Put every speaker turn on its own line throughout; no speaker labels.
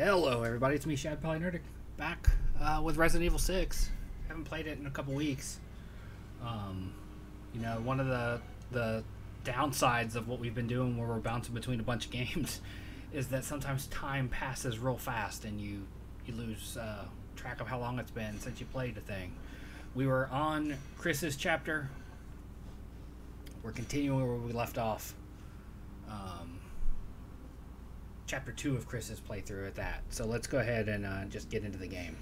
Hello, everybody. It's me, Shad Polynerdic, back uh, with Resident Evil 6. Haven't played it in a couple weeks. Um, you know, one of the the downsides of what we've been doing, where we're bouncing between a bunch of games, is that sometimes time passes real fast, and you you lose uh, track of how long it's been since you played the thing. We were on Chris's chapter. We're continuing where we left off. Um, chapter two of Chris's playthrough at that. So let's go ahead and uh, just get into the game.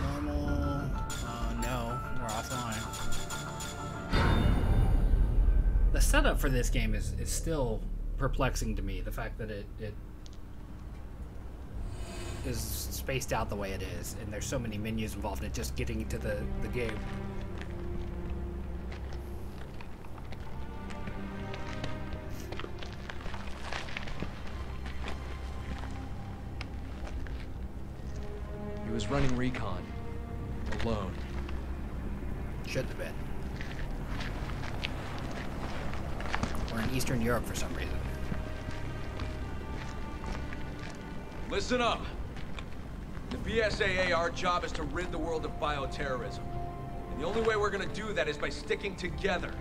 Normal. Uh, no, we're offline. The setup for this game is, is still perplexing to me. The fact that it, it is spaced out the way it is, and there's so many menus involved in just getting to the, the game.
Running recon. Alone.
Shouldn't have been. We're in Eastern Europe for some reason.
Listen up. The BSAA, our job is to rid the world of bioterrorism. And the only way we're gonna do that is by sticking together.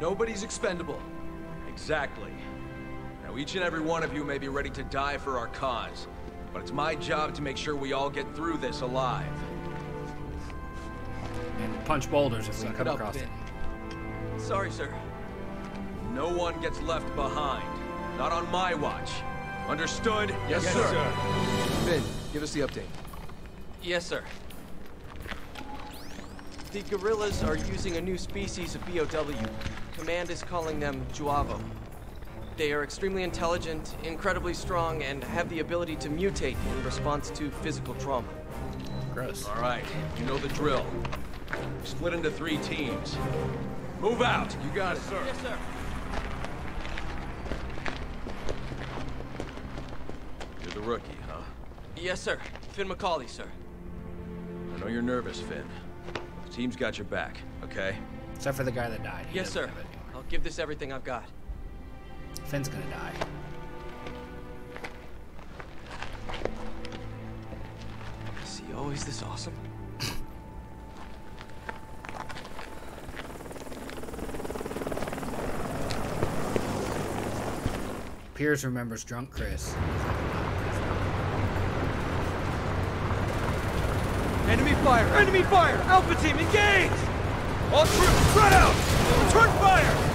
Nobody's expendable. Exactly. Now each and every one of you may be ready to die for our cause. But it's my job to make sure we all get through this alive.
And punch boulders if we come across it.
Sorry, sir. No one gets left behind. Not on my watch. Understood?
Yes, sir. Finn, give us the update.
Yes, sir. The guerrillas are using a new species of BOW. Command is calling them J'avo. They are extremely intelligent, incredibly strong, and have the ability to mutate in response to physical trauma.
Gross.
All right, you know the drill. Split into three teams. Move out! You got it, sir.
Yes, sir.
You're the rookie, huh?
Yes, sir. Finn Macauley, sir.
I know you're nervous, Finn. The team's got your back, okay?
Except for the guy that died. He
Yes, sir.
have it anymore.
I'll give this everything I've got.
Finn's gonna die.
Is he always this awesome?
Piers remembers drunk Chris.
Enemy fire! Enemy fire! Alpha team, engage! All troops, spread out! Return fire!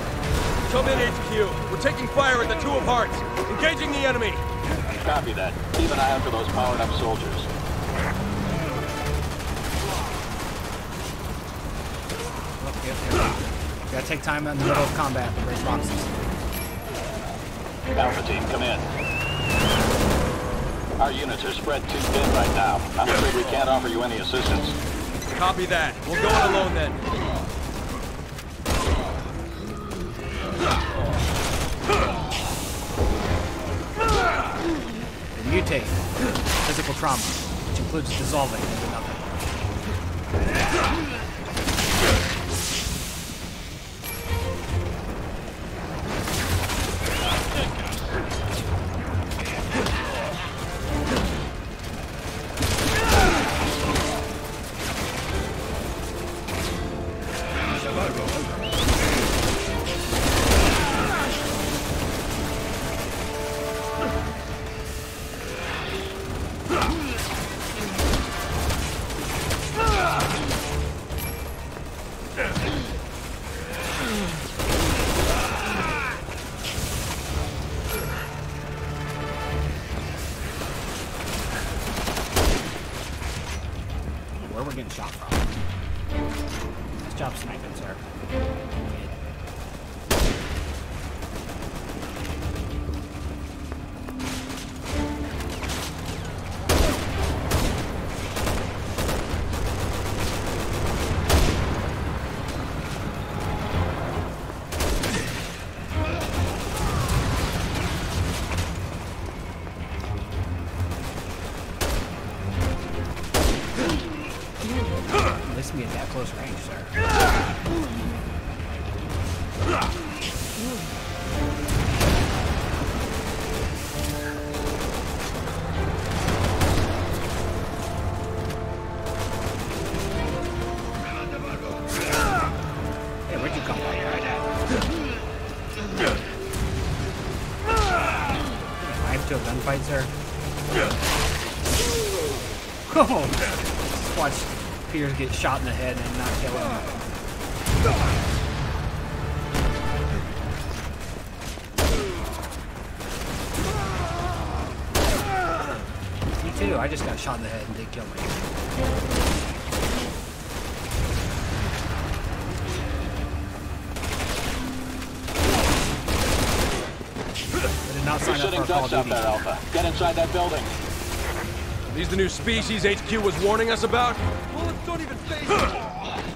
Come in, HQ. We're taking fire at the Two of Hearts. Engaging the enemy.
Copy that. Keep an eye out for those powered up soldiers.
Oh, yep, yep. Gotta take time in the middle of combat to raise boxes.
Alpha team, come in. Our units are spread too thin right now. I'm afraid we can't offer you any assistance.
Copy that. We'll go it alone then.
Trauma, which includes dissolving gunfight, sir? Oh, just watch Piers get shot in the head and not kill him. Me too. I just got shot in the head and did kill me. I did not
You're
sign up
sitting
for a Call of Duty.
there, Alpha. Get inside that building.
These the new species HQ was warning us about?
Bullets don't even phase me.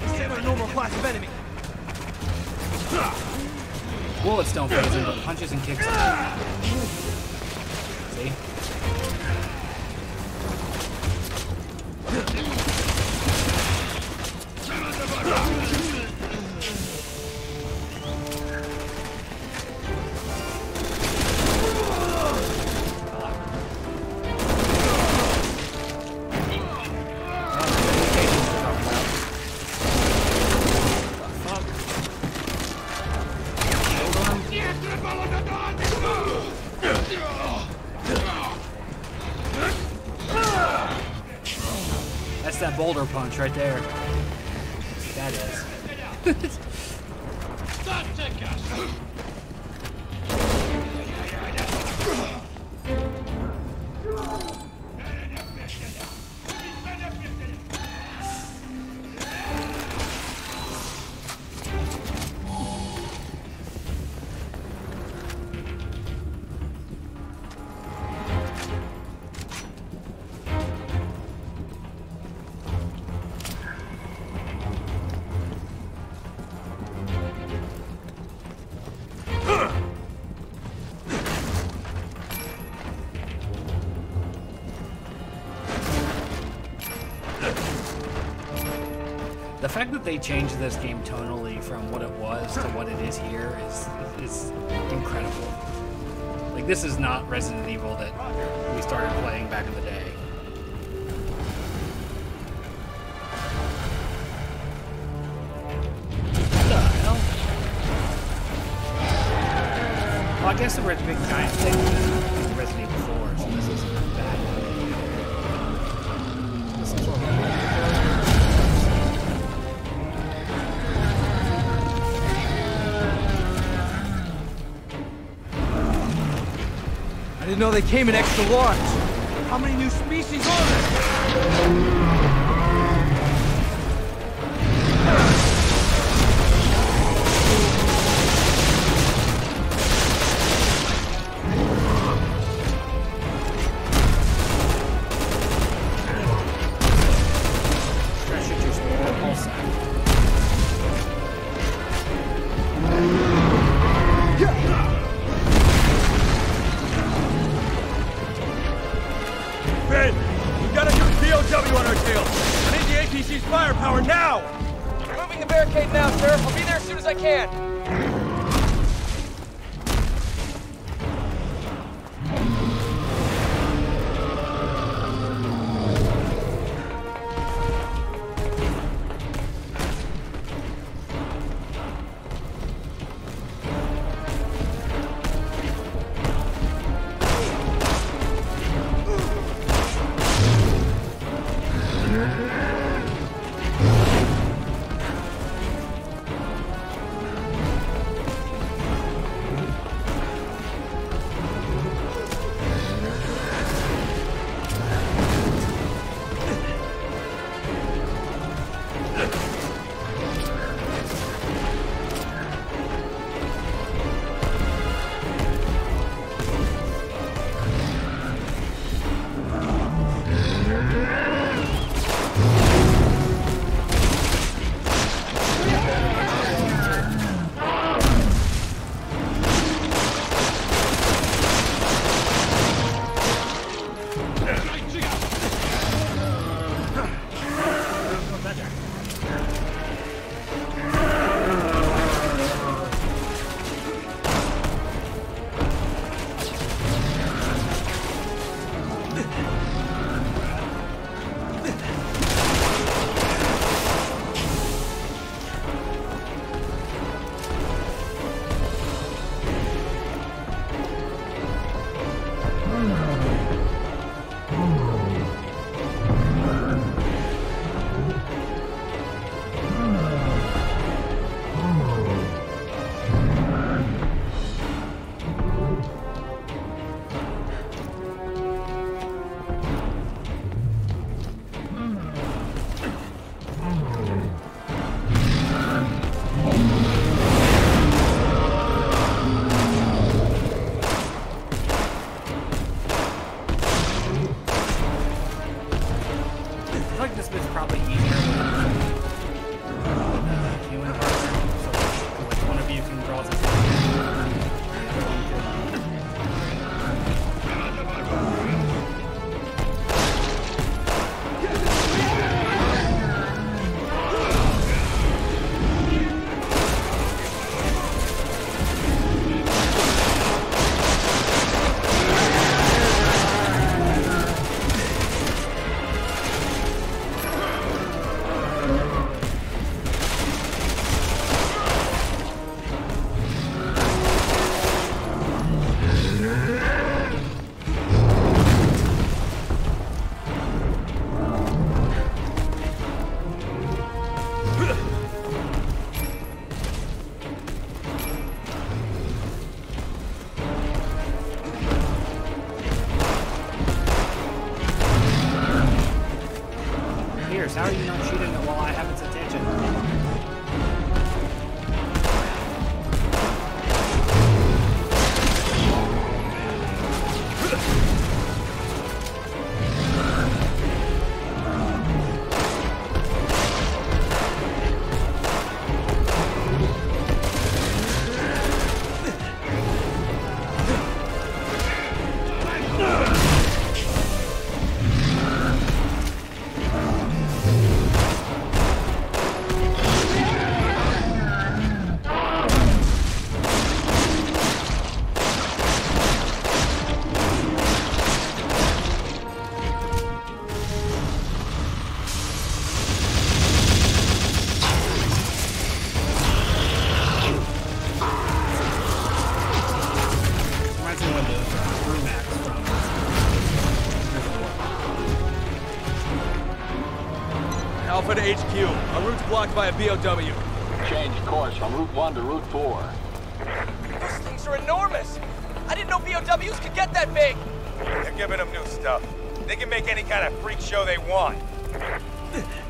This ain't a normal class of enemy.
Bullets don't phase him, but punches and kicks him. Punch right there. They changed this game tonally from what it was to what it is here is is incredible. Like this is not Resident Evil that we started playing back in the day. Well, I guess the red big giant
didn't know they came in extra large. How many new species are there?
Alpha to HQ. Our route's blocked by a BOW.
Change course from Route 1 to Route 4.
Those things are enormous! I didn't know BOWs could get that big!
They're giving them new stuff. They can make any kind of freak show they want.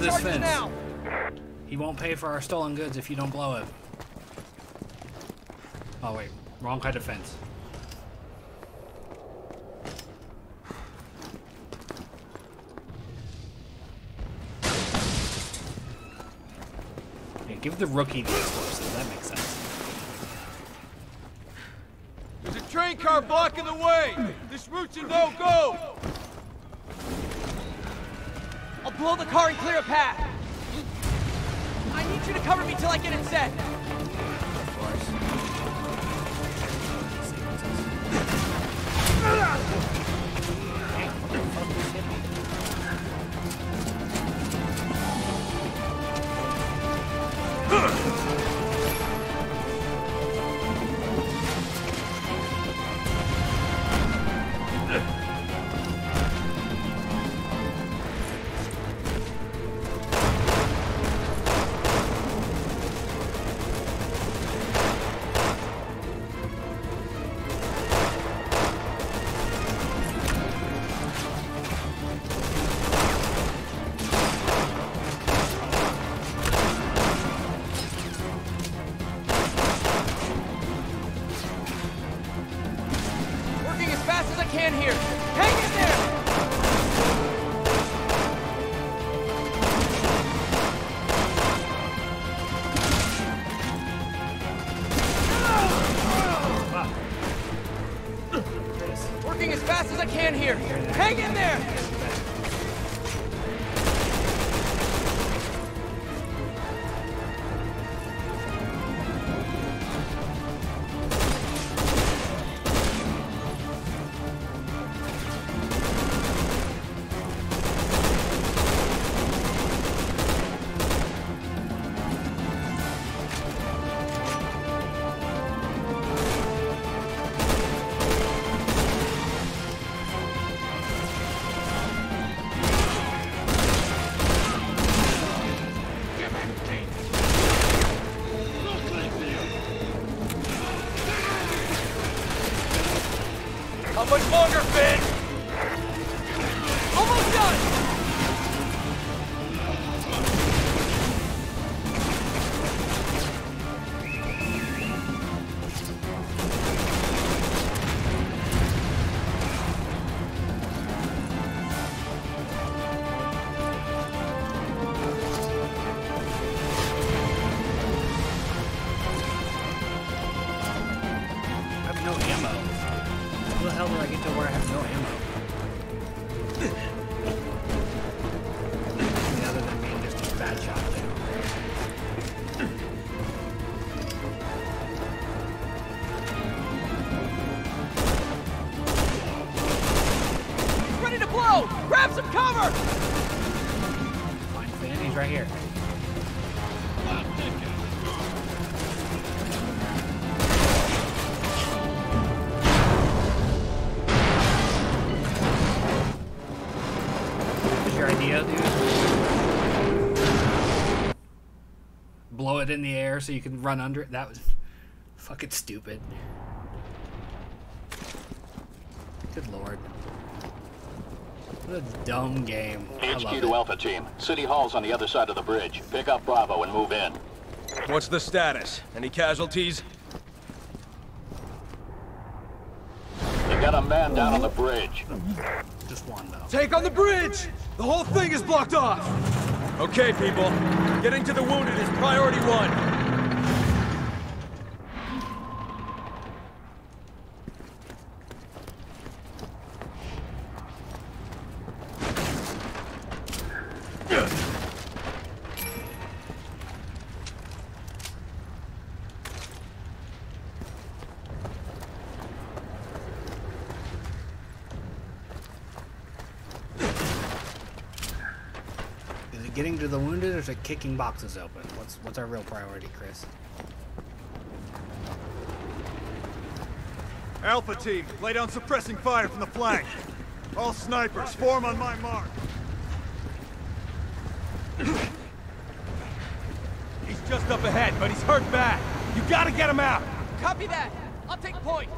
this fence.
now!
He won't pay for our stolen goods if you don't blow it. Oh wait, wrong kind of fence. Yeah, give the rookie the explosives. That makes sense.
There's a train car blocking the way. This route's a no-go.
Path!
Idea, dude? Blow it in the air so you can run under it? That was fucking stupid. Good lord. What a dumb game.
HQ to Alpha Team. City Hall's on the other side of the bridge. Pick up Bravo and move in.
What's the status? Any casualties?
They got a man down on the bridge.
Just one, though.
Take on the bridge! The whole thing is blocked off!
Okay, people. Getting to the wounded is priority one.
Is it getting to the wounded or is it kicking boxes open? What's what's our real priority, Chris?
Alpha team, lay down suppressing fire from the flank. All snipers, form on my mark.
He's just up ahead, but he's hurt bad. You gotta get him out!
Copy that! I'll take point!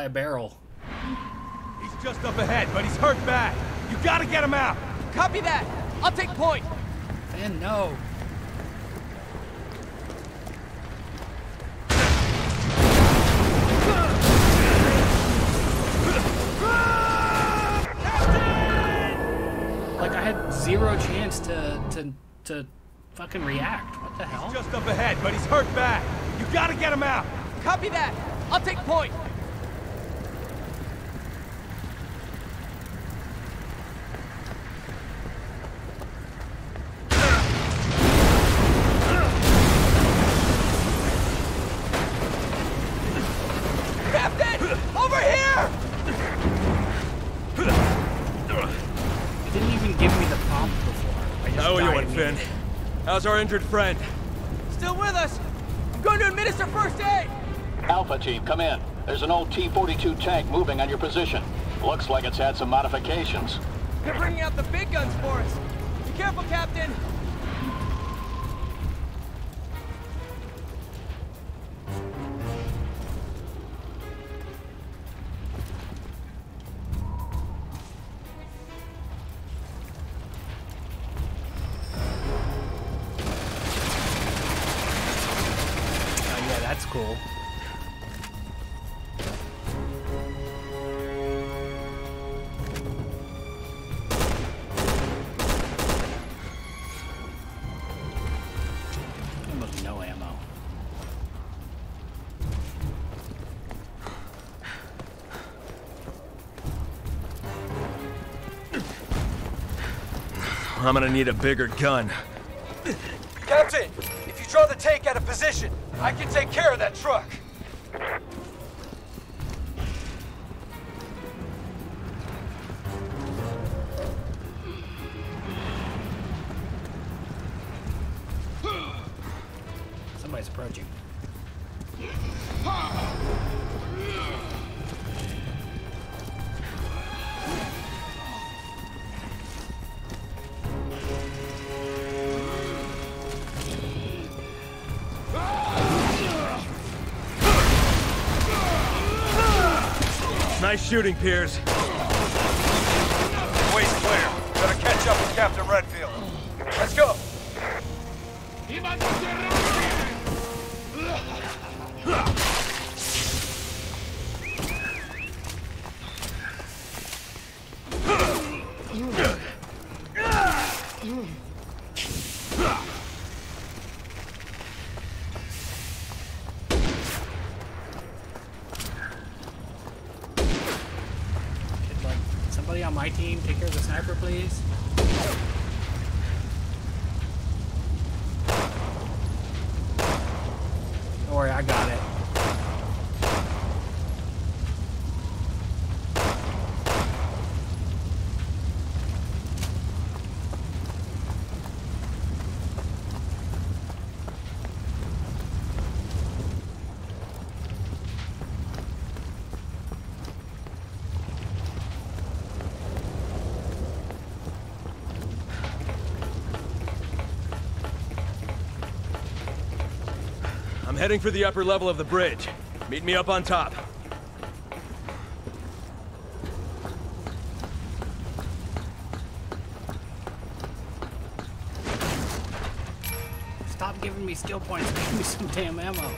By a barrel.
He's just up ahead, but he's hurt bad. You gotta get him out!
Copy that! I'll take point!
Finn, no. Like I had zero chance to to to fucking react. What the hell?
Just up ahead, but he's hurt bad. You gotta get him out!
Copy that! I'll take point! Captain! Over here!
It didn't even give me the prompt before. I just
How are you
died
doing, Finn?
immediately.
How's our injured friend?
Still with us? I'm going to administer first aid!
Alpha Team, come in. There's an old T-42 tank moving on your position. Looks like it's had some modifications.
They're bringing out the big guns for us. Be careful, Captain!
I'm gonna need a bigger gun. Captain, if you draw the tank out of position, I can take care of that truck. Shooting, Piers. Heading for the upper level of the bridge. Meet me up on top.
Stop giving me skill points. Give me some damn ammo.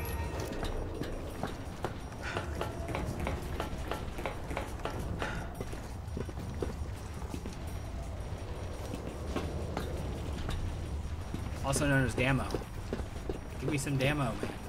Also known as Damo. Give me some Damo, man.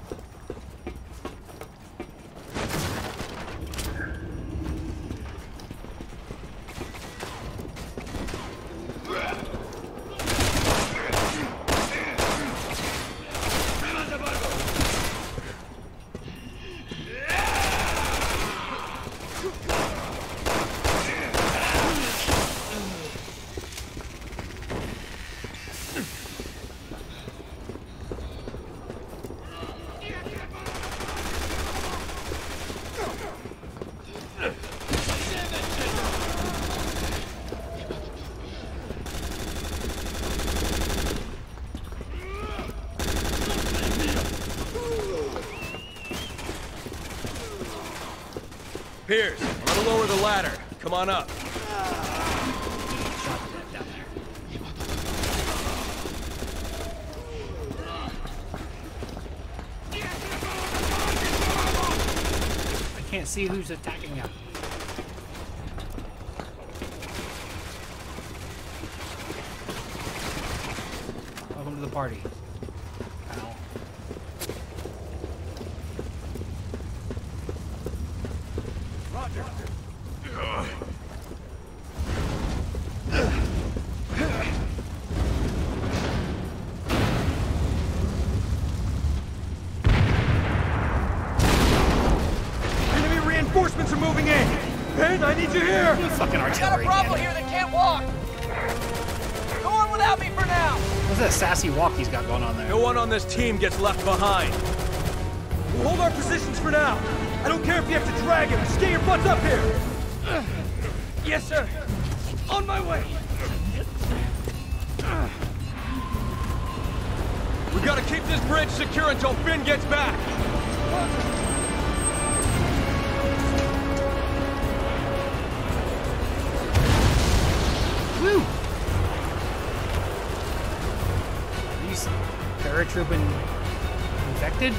Walk
he's got going on there?
No one on this team gets left behind. We'll hold our positions for now. I don't care if you have to drag him. Just get your butts up here. Yes, sir. On my way. We gotta keep this bridge secure until Finn gets back.
Woo! Paratrooping infected?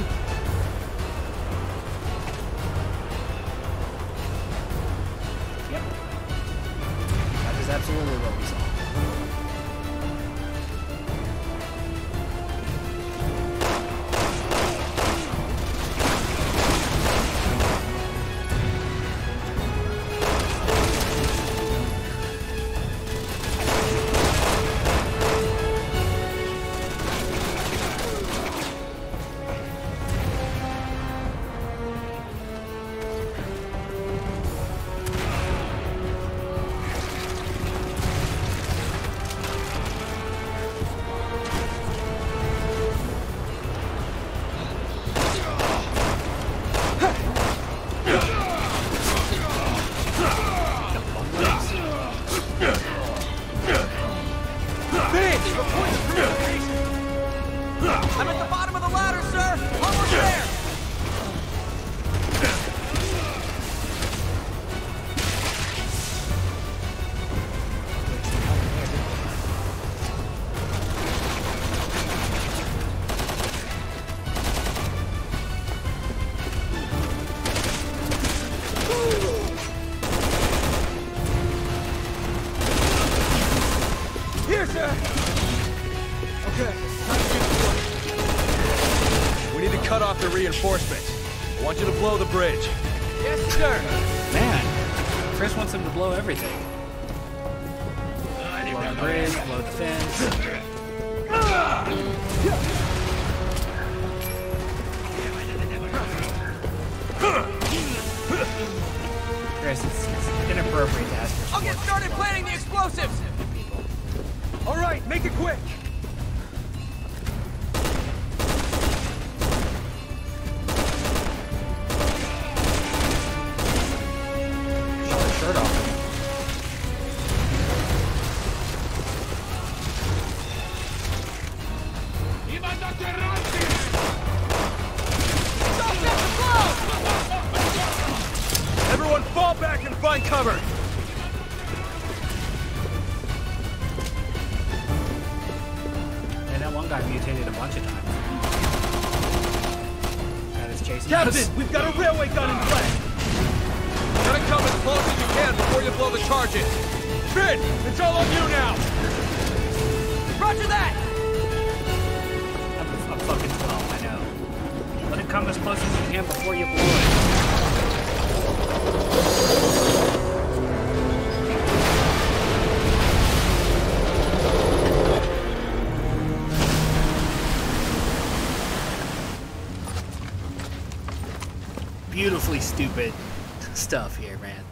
Stupid stuff here, man.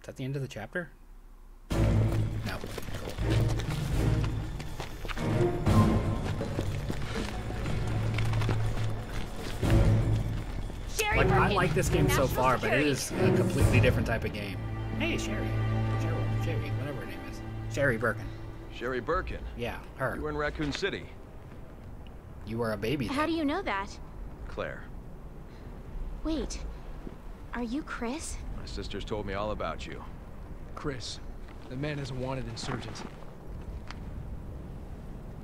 Is that the end of the chapter? No. Cool. Like I like this game so far, but it is a completely different type of game. Hey, Sherry, Cheryl, Sherry, whatever her name is, Sherry Birkin.
Sherry Birkin,
Yeah, her.
you were in Raccoon City.
You were a baby.
How
then.
do you know that?
Claire,
Wait. Are you Chris?
my sisters told me all about you.
Chris, the man is a wanted insurgent.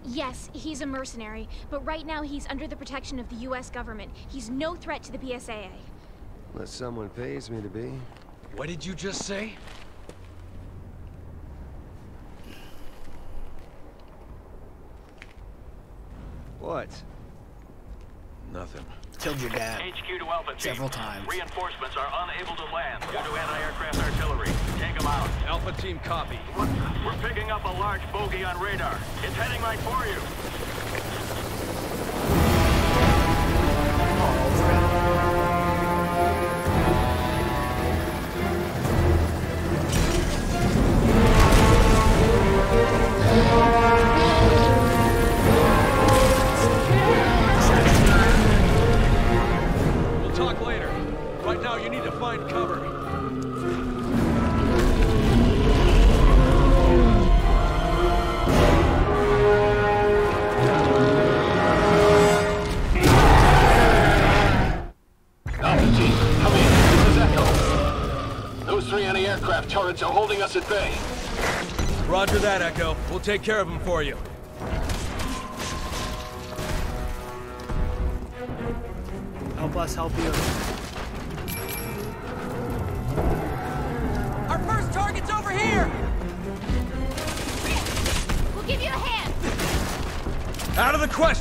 Yes, he's a mercenary, but right now he's under the protection of the US government. He's no threat to the BSAA.
Unless someone pays me to be.
What did you just say?
What?
Nothing.
Killed your dad.
HQ to Alpha Team.
Several times.
Reinforcements are unable to land due to anti-aircraft artillery. Take them out.
Alpha Team copy.
We're picking up a large bogey on radar. It's heading right for you.
We'll
Those three anti-aircraft turrets are holding us at bay.
Roger that, Echo. We'll take care of them for you.
Help us help you.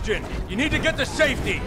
Question! You need to get to safety!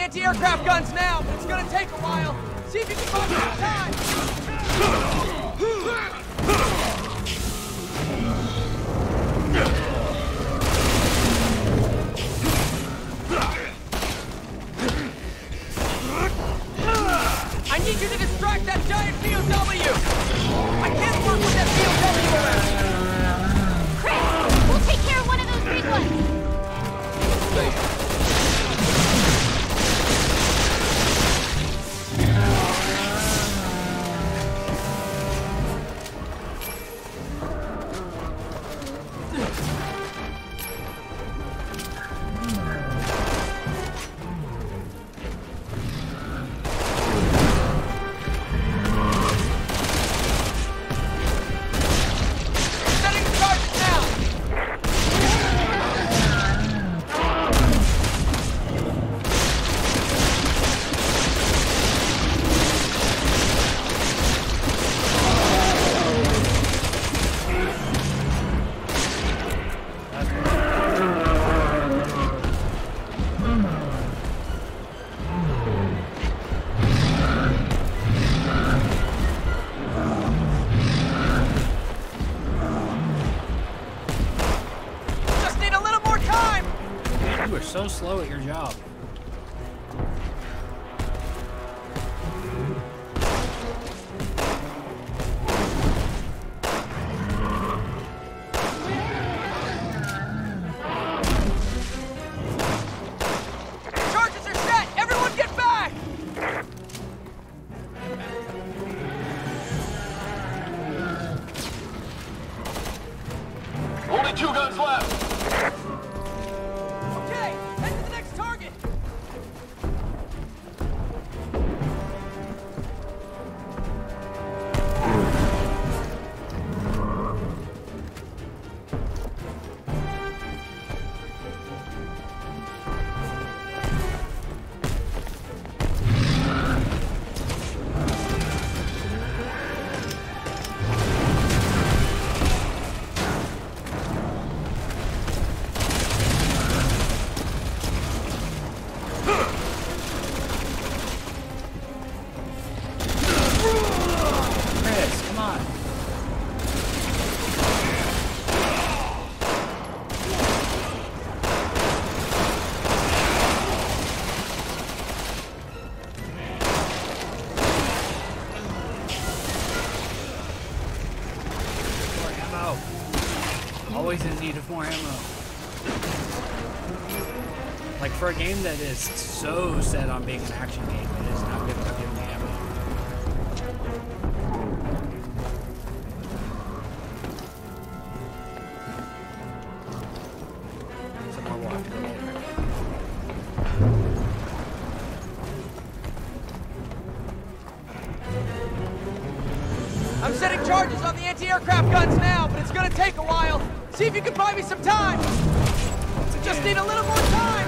Anti-aircraft guns now, but it's gonna take a while. See if you can find some time. More
ammo. Like for a game that is so set on being an action game, it is not giving me ammo.
I'm setting charges on the anti-aircraft guns now, but it's gonna take a while. See if you can buy me some time! Just need a little more time!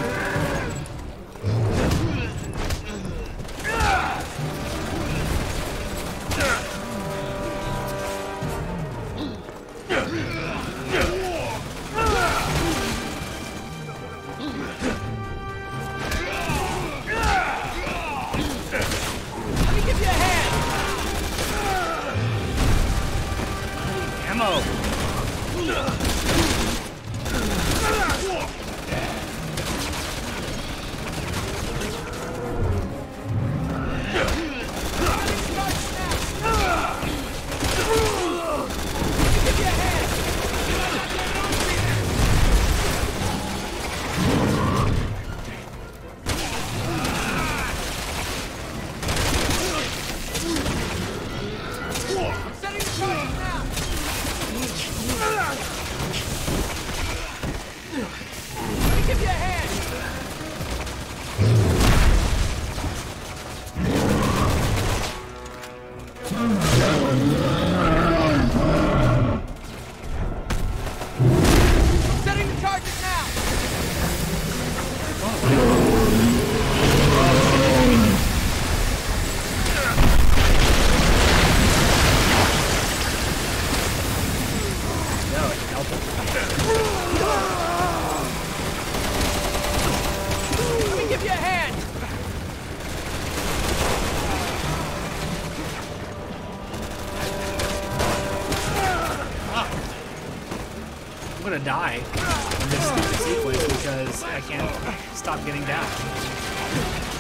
die in this stupid sequence because I can't stop getting down.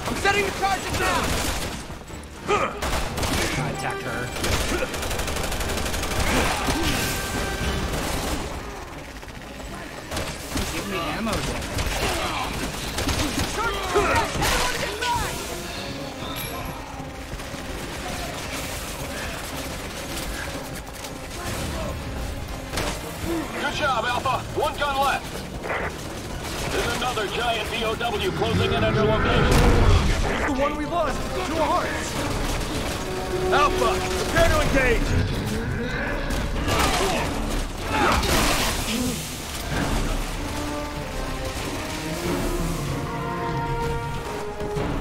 I'm setting the charges now!
Alpha,
prepare to engage!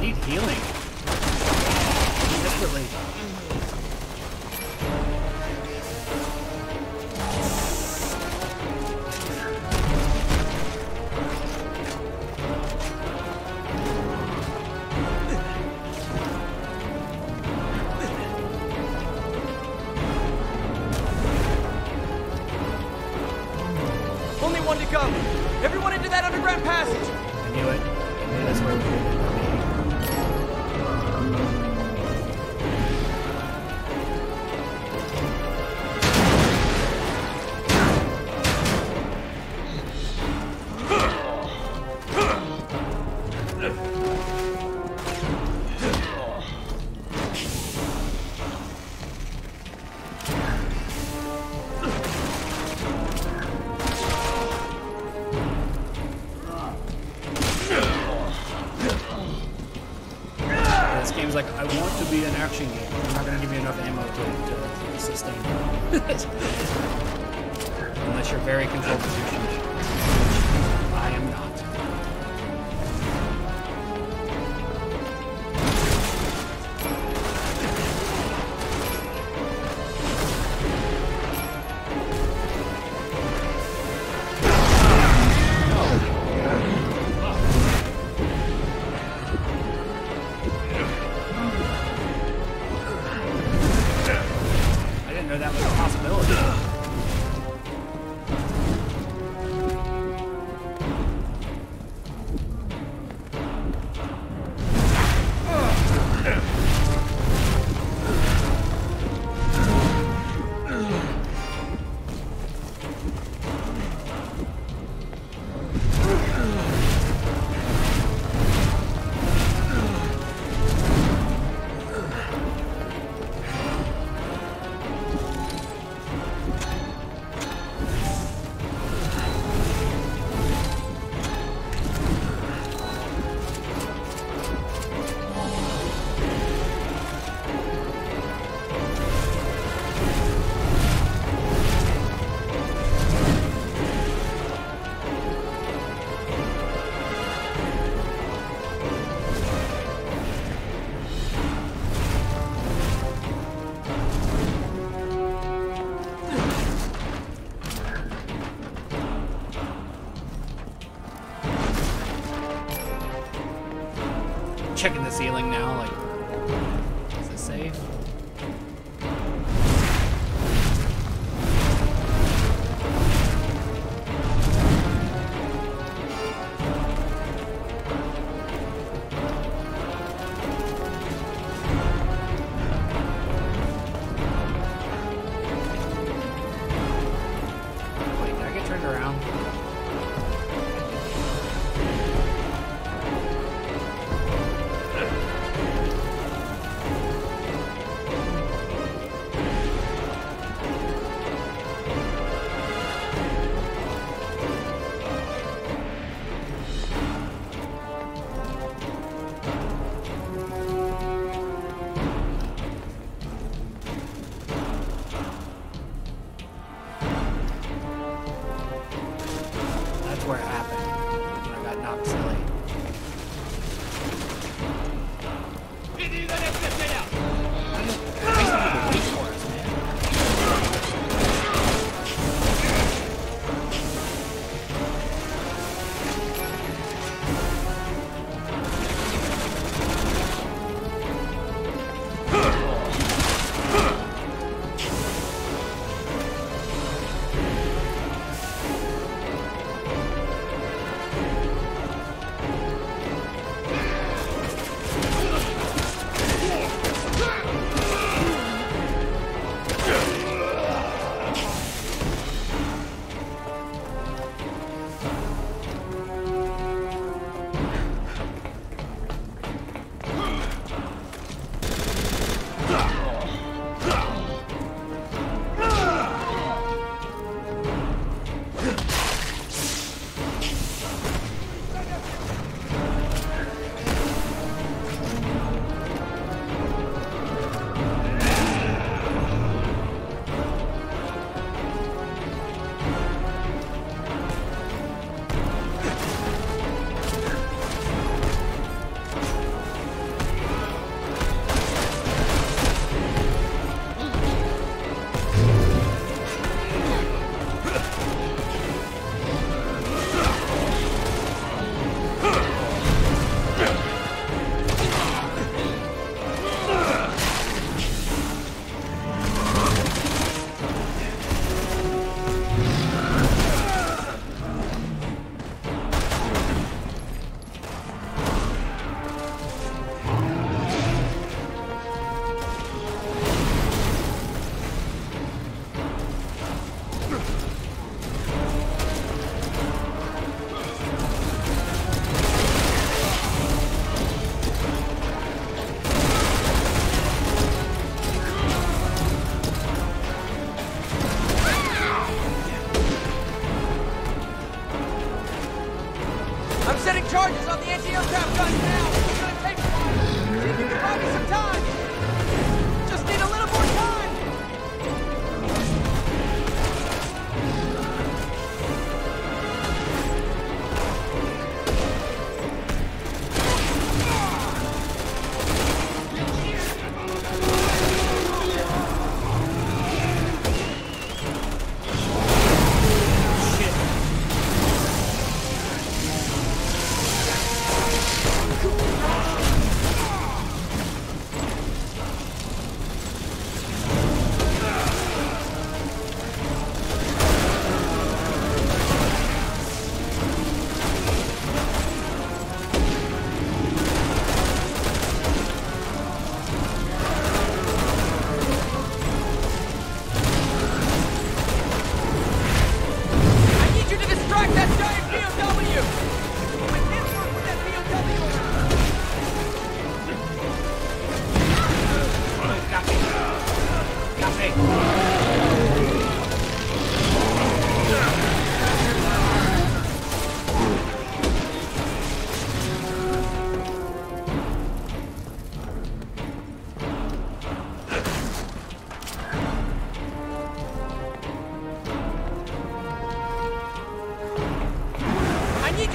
Need healing. Desperately. very controlled.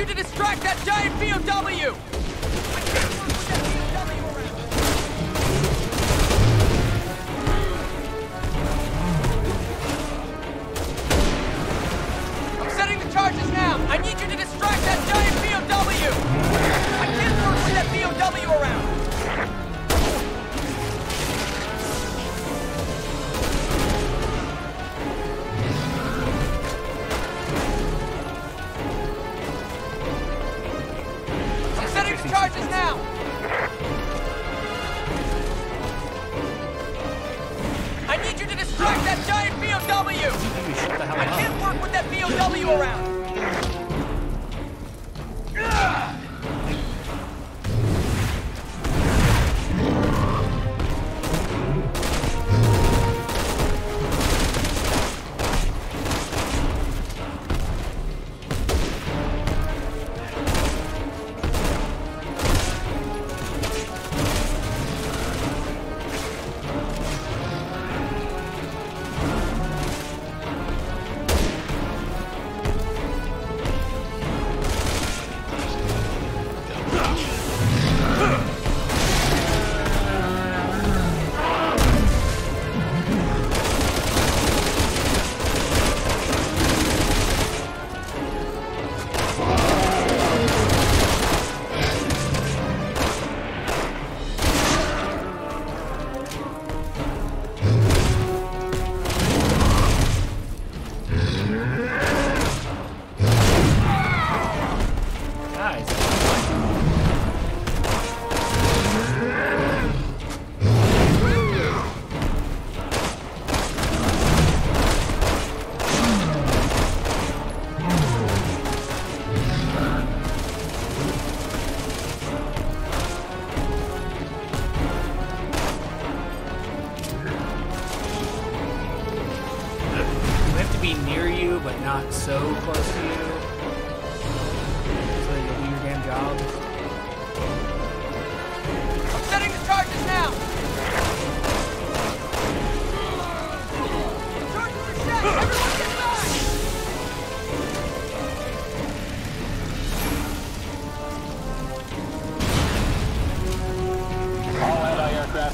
Need to distract that giant BOW! I'm setting the charges now! I need you to distract that giant BOW! I can't work with that BOW around! BOW around!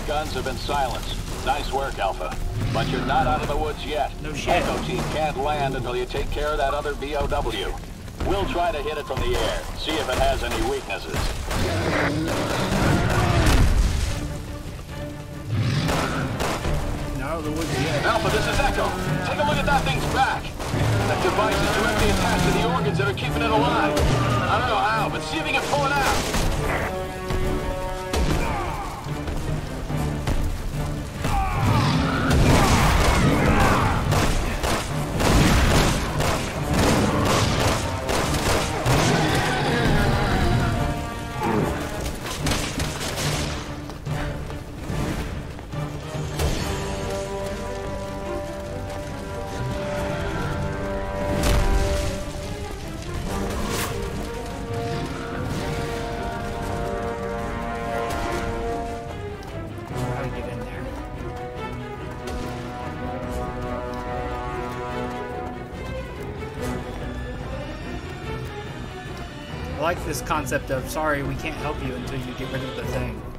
Guns have been silenced. Nice work, Alpha. But you're not out of the woods yet.
No shit.
Echo team can't land until you take care of that other BOW. We'll try to hit it from the air, see if it has any weaknesses.
No, the woods yet.
Alpha, this is Echo. Take a look at that thing's back. That device is directly attached to the organs that are keeping it alive. I don't know how, but see if you can pull it out.
like this concept of sorry, we can't help you until you get rid of the thing.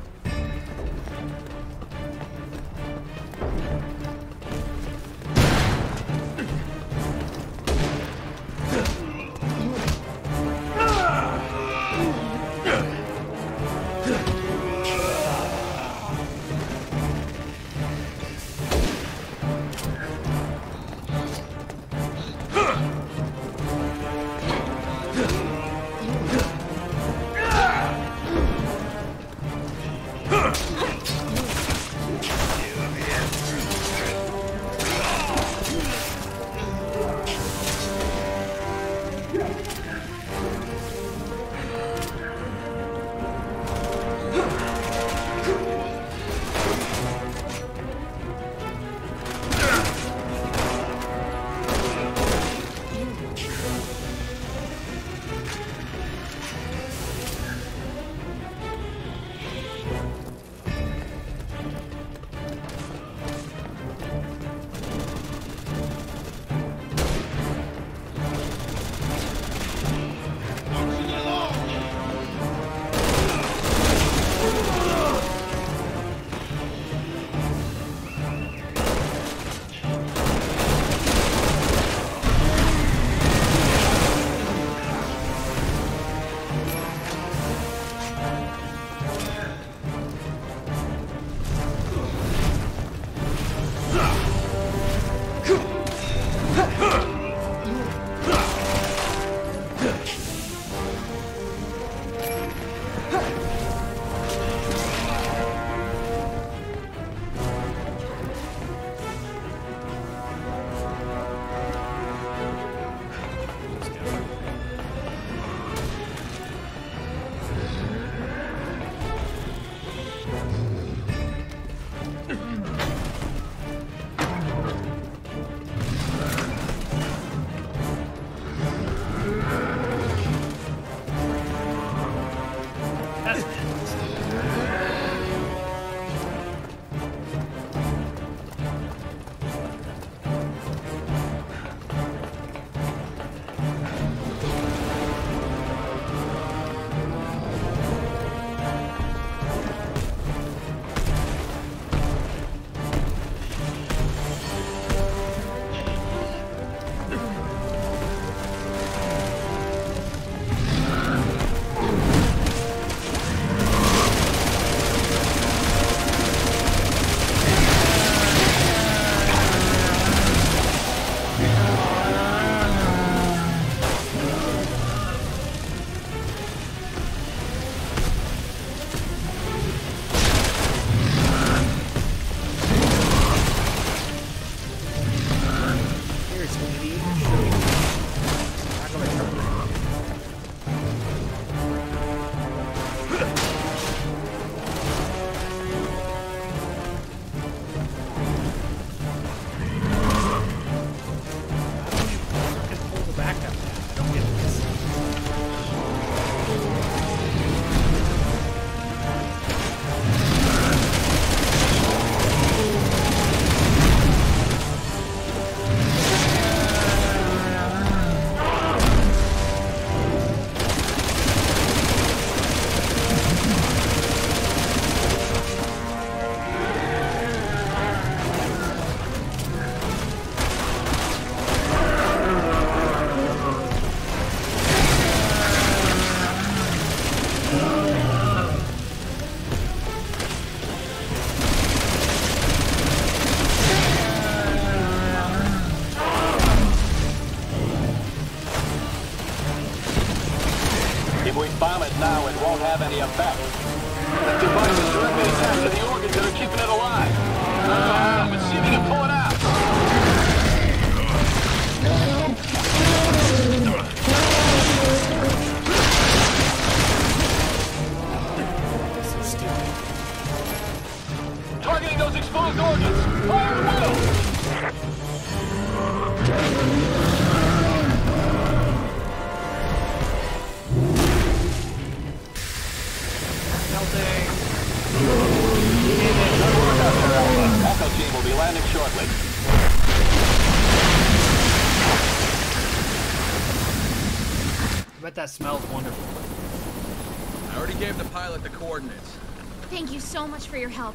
For your help.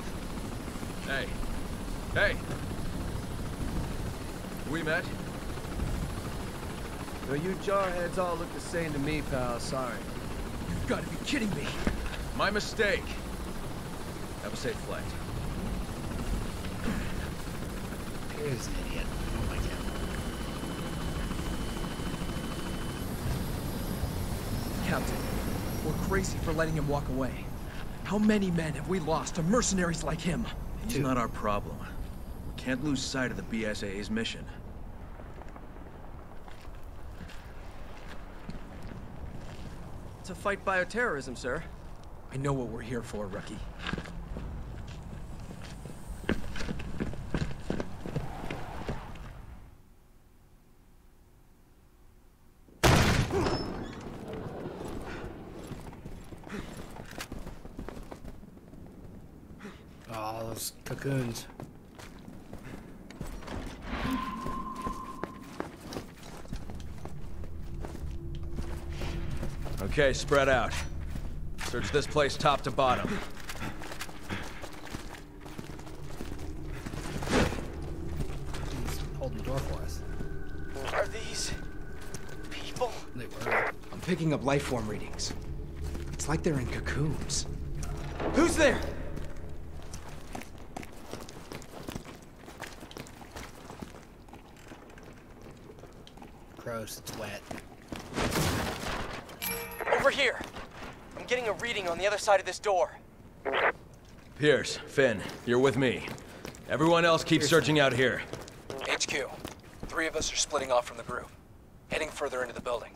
Hey. Hey. We met?
Well, you jarheads all look the same to me, pal. Sorry.
You've got to be kidding me.
My mistake. Have a safe flight.
Here's an idiot. Oh my god.
Captain, we're crazy for letting him walk away. How many men have we lost to mercenaries like him?
He's
Two.
not our problem. We can't lose sight of the BSAA's mission.
It's to fight bioterrorism, sir.
I know what we're here for, rookie.
Oh, those cocoons.
Okay, spread out. Search this place top to bottom.
He's holding the door for us.
Are these people?
They were.
I'm picking up life form readings. It's like they're in cocoons.
Who's there?
Gross. It's wet.
Over here. I'm getting a reading on the other side of this door.
Pierce, Finn, you're with me. Everyone else keep searching out here.
HQ. Three of us are splitting off from the group, heading further into the building.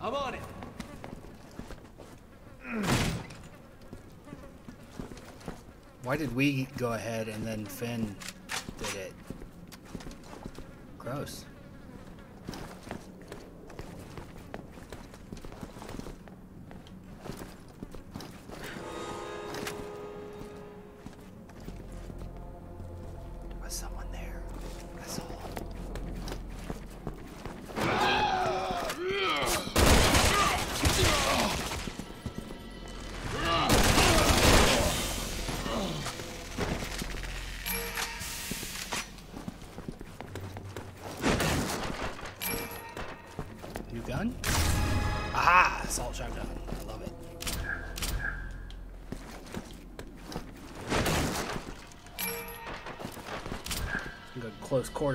I'm on it.
Why did we go ahead and then Finn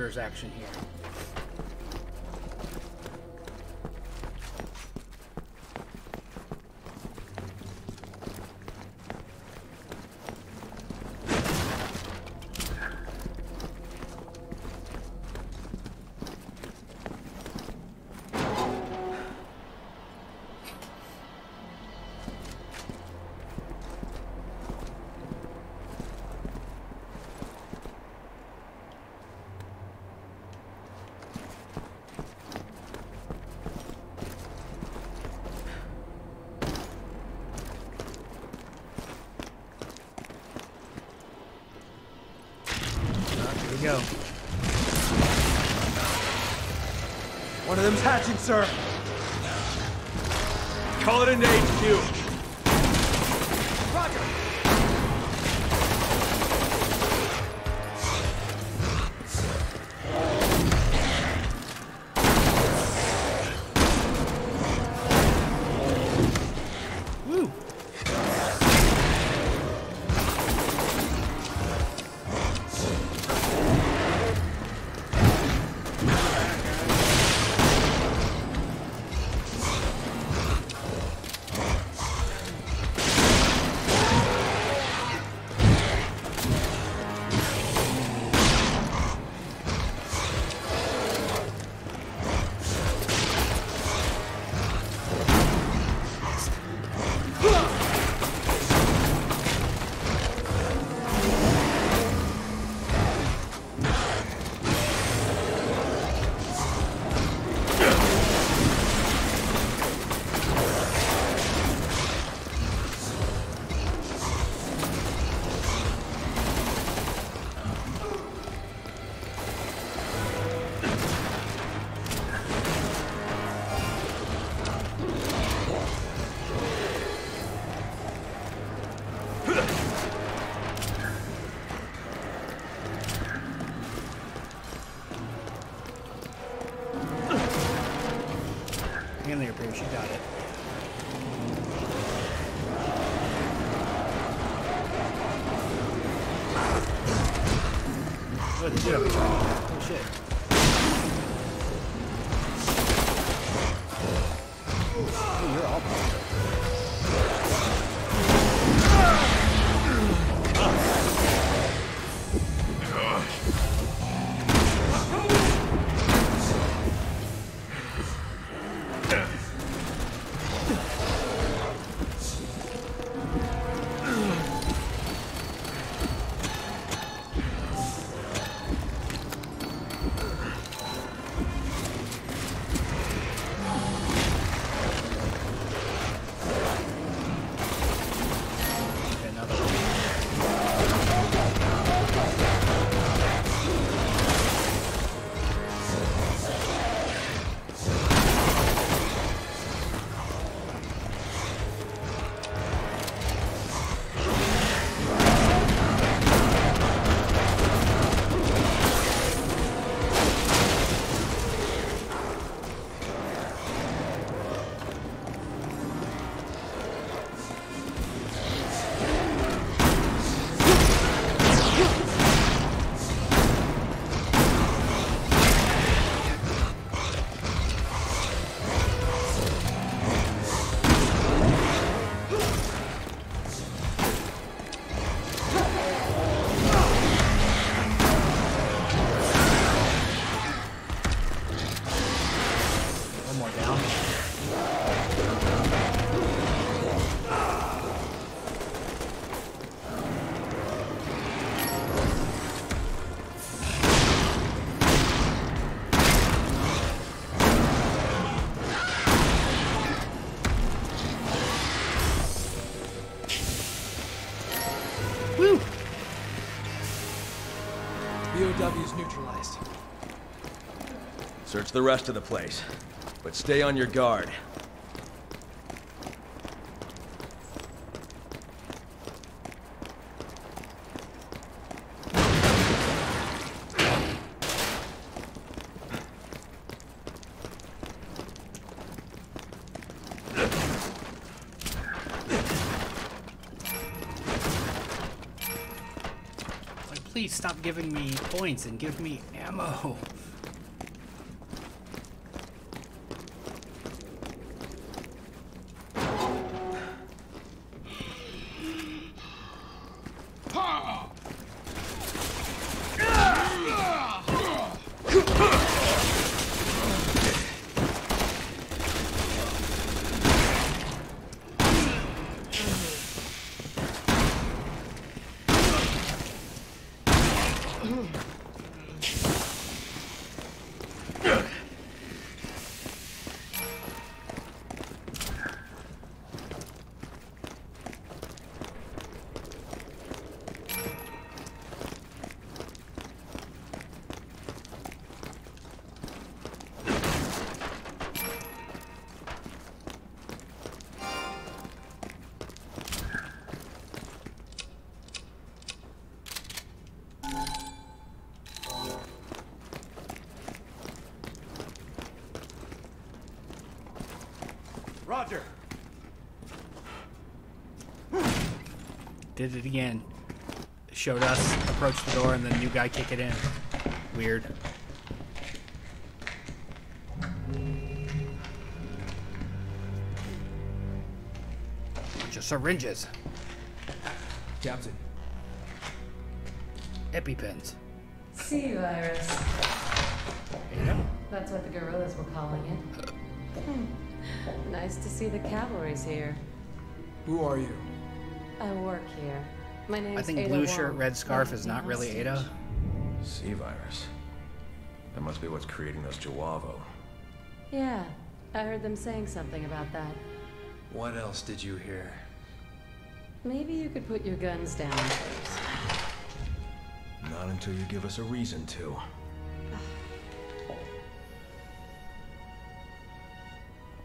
quarters action here. Here we go.
One of them's hatching, sir. Call it into HQ.
Woo!
Search the rest of the place, but stay on your guard.
Please stop giving me points and give me ammo. Did it again. Showed us, approached the door, and the new guy kick it in. Weird. Bunch of syringes.
Captain,
EpiPens.
C-virus.
Yeah.
That's what the guerrillas were calling it. Hmm. Nice to see the cavalry's here.
who are you?
I work here. My name's
I think
Ada
blue shirt, red scarf is not really
hostage?
Ada.
C-virus. That must be what's creating those J'avo.
Yeah, I heard them saying something about that.
What else did you hear?
Maybe you could put your guns down first.
Not until you give us a reason to.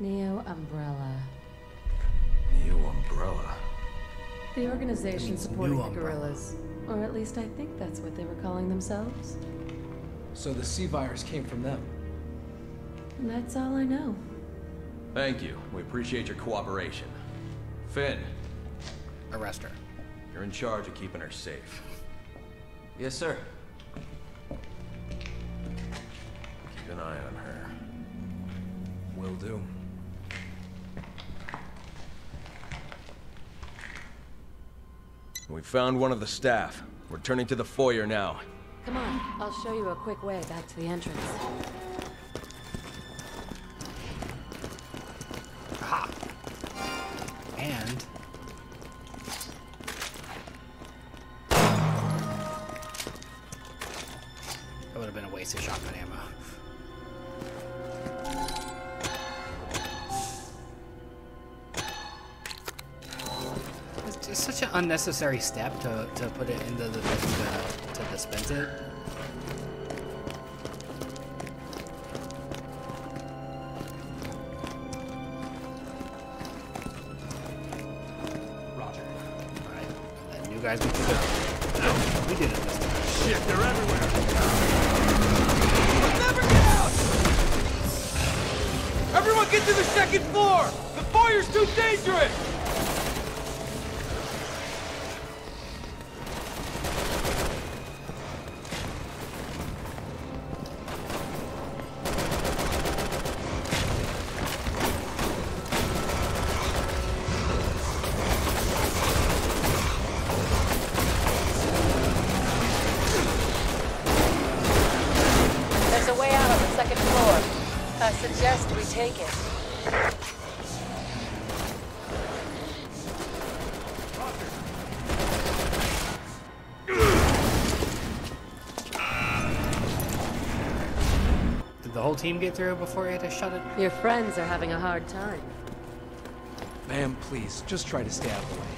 Neo Umbrella. The organization
means
supporting the guerrillas. Or at least I think that's what they were calling themselves.
So the C-virus came from them.
And that's all I know.
Thank you. We appreciate your cooperation. Finn,
Arrest her.
you're in charge of keeping her safe.
Yes, sir.
Keep an eye on her.
Will do.
Found one of the staff. We're turning to the foyer now.
Come on, I'll show you a quick way back to the entrance.
Unnecessary step to, to put it into the thing to, to dispense it.
Roger.
Alright, then you guys get to go. We did it this time.
Shit, they're everywhere.
Never get out! Everyone get to the second floor! The foyer's too dangerous!
Team get through before you had to shut it?
Your friends are having a hard time.
Ma'am, please, just try to stay out of the way.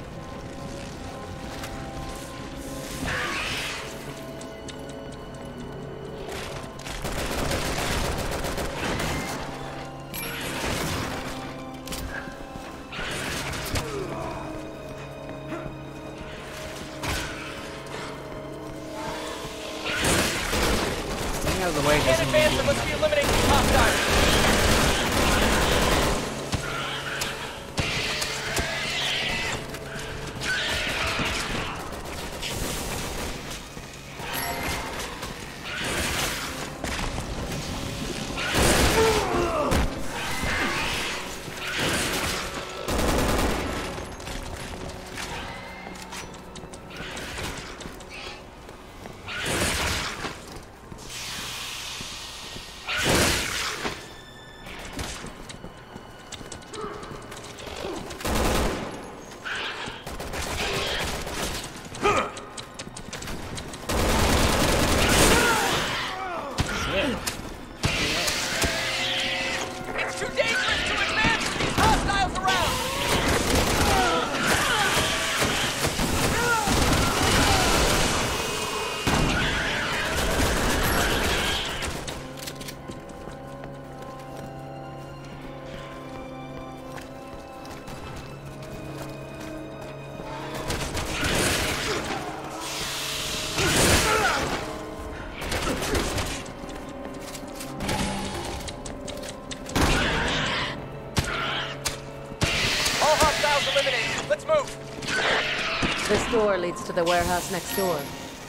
Door leads to the warehouse next door.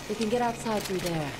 We can get outside through there.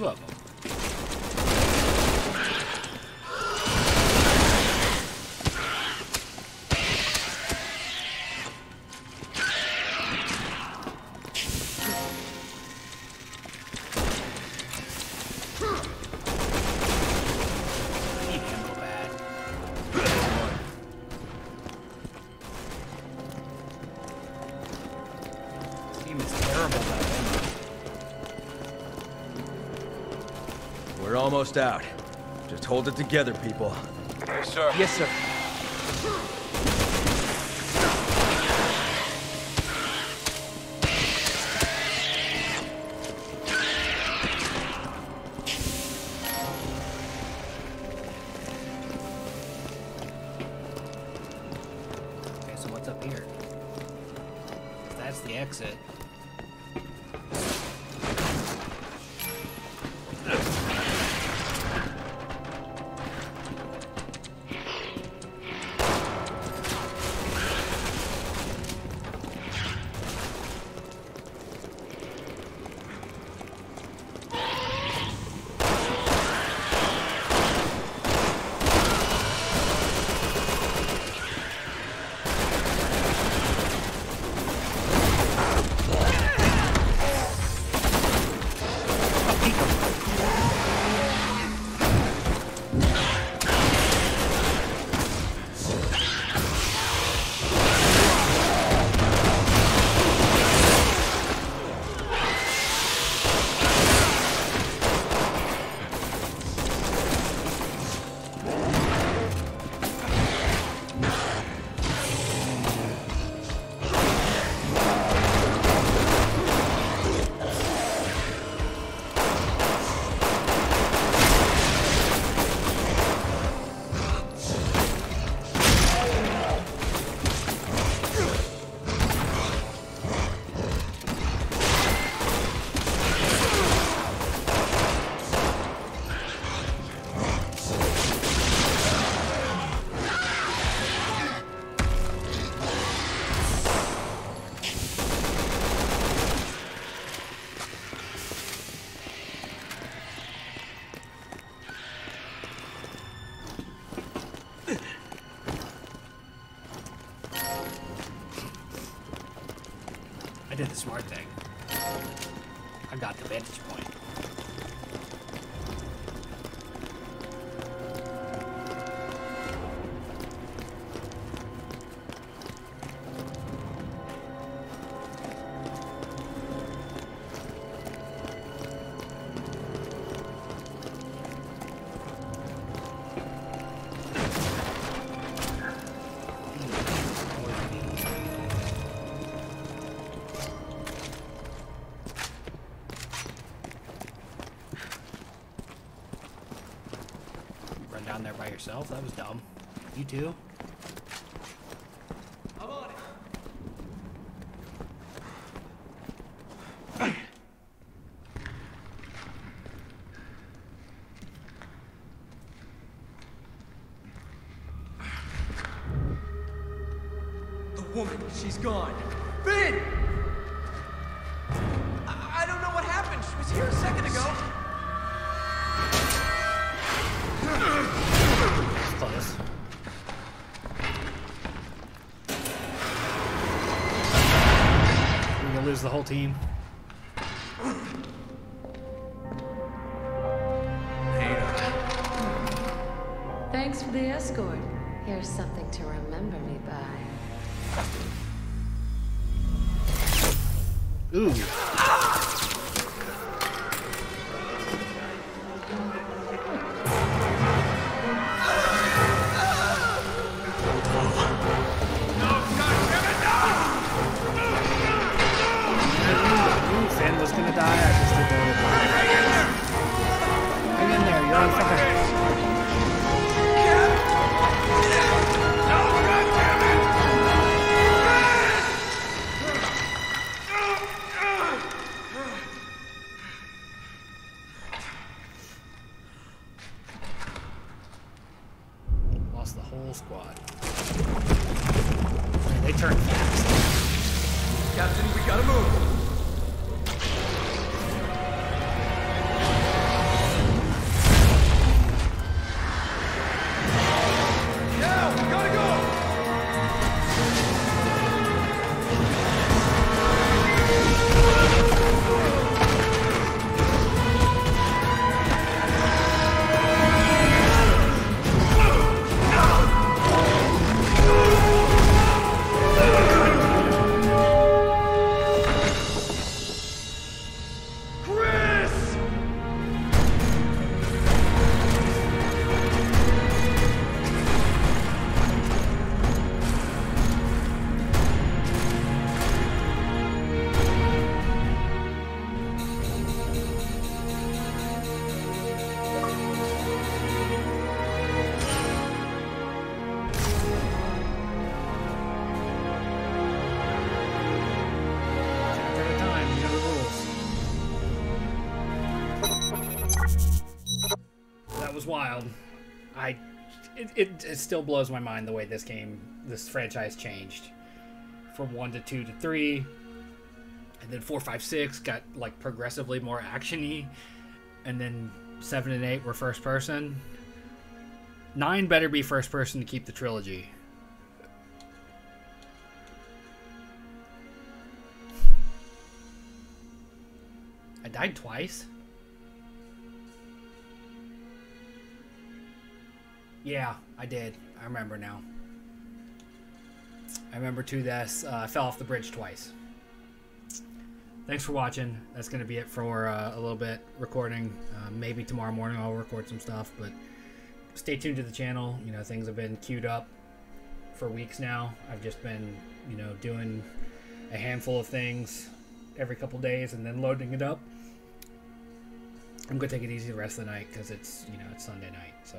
Two.
Almost out. Just hold it together, people.
Yes, sir.
Yes, sir.
Yourself? That was dumb. You too?
The woman, she's gone.
Whole team.
Uh, Thanks for the escort. Here's something to remember me by.
Ooh. Ooh, It, it, still blows my mind the way this game, this franchise changed. From 1 to 2 to 3. And then four, five, six got like progressively more actiony. And then 7 and 8 were first person. 9 better be first person to keep the trilogy. I died twice. Yeah, I did. I remember now. I remember too that uh, I fell off the bridge twice. Thanks for watching. That's going to be it for uh, a little bit recording. Uh, maybe tomorrow morning I'll record some stuff, but stay tuned to the channel. You know, things have been queued up for weeks now. I've just been, you know, doing a handful of things every couple days and then loading it up. I'm gonna take it easy the rest of the night because it's you know it's Sunday night. So